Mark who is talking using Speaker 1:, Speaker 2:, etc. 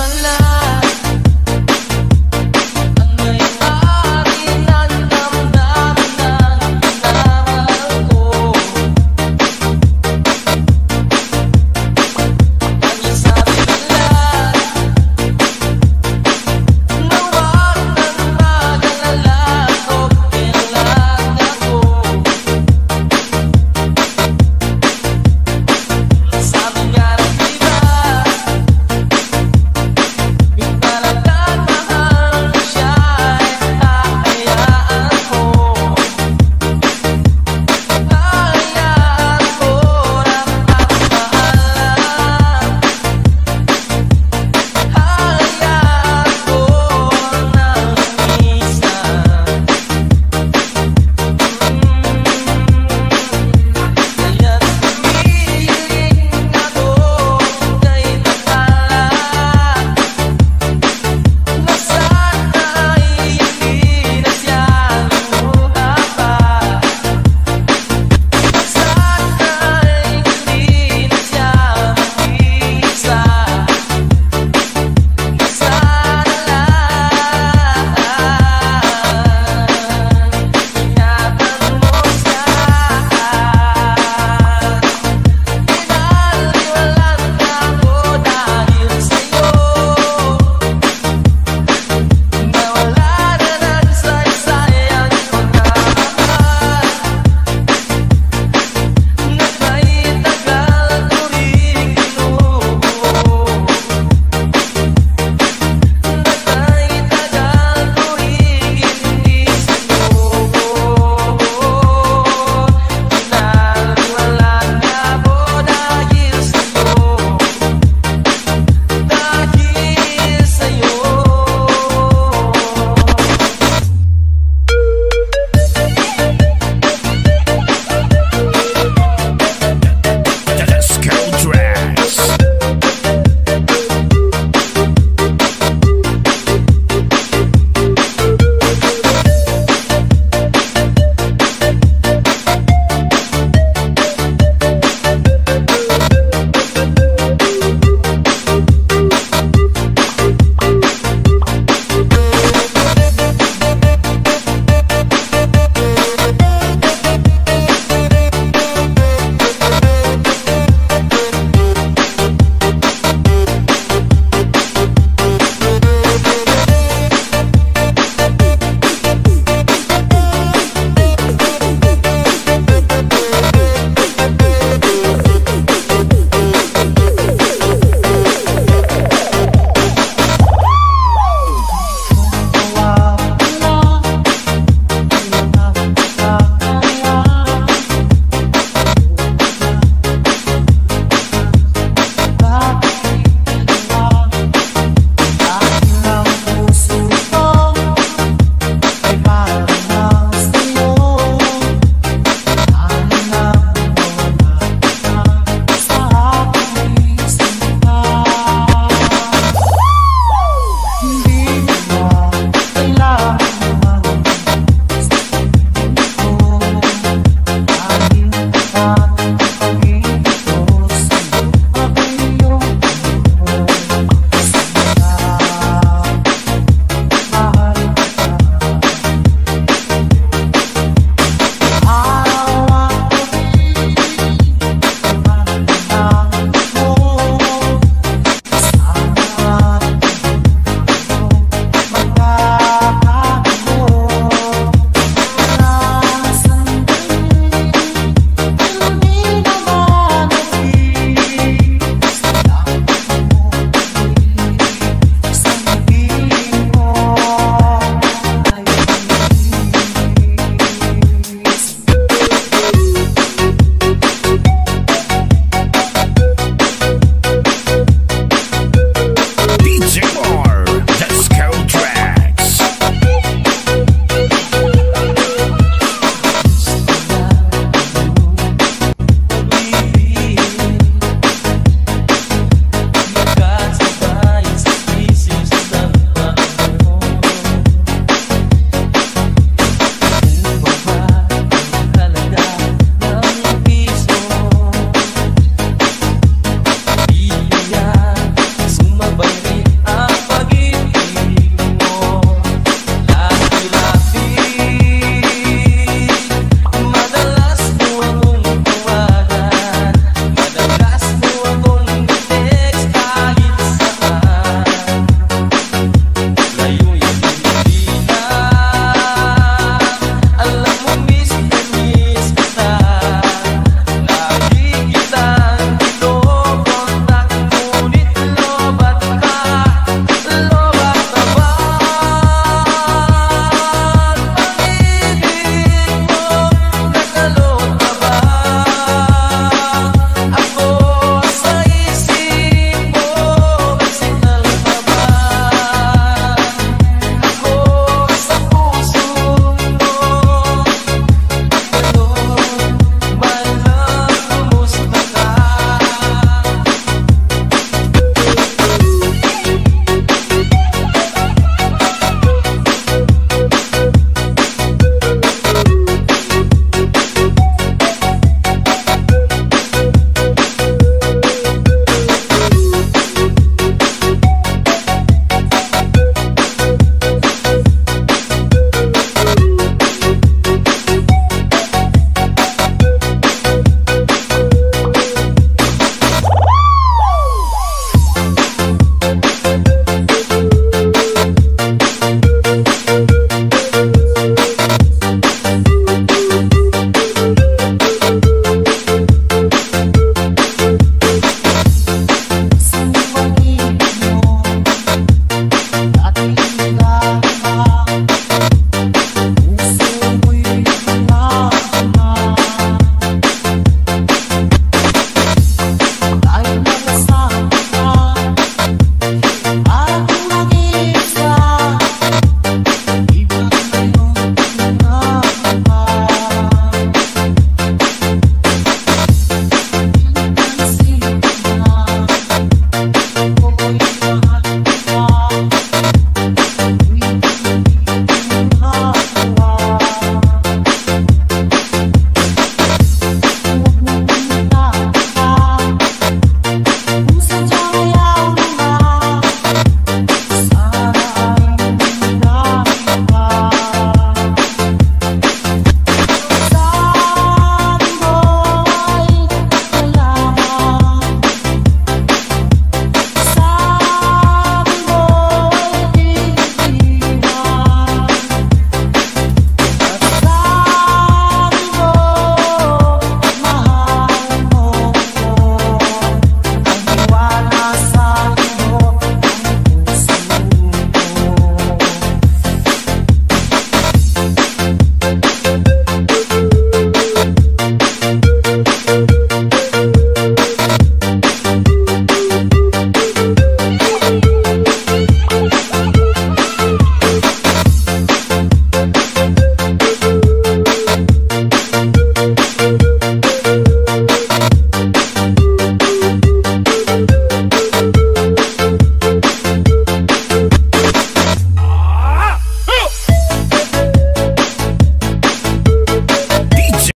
Speaker 1: my.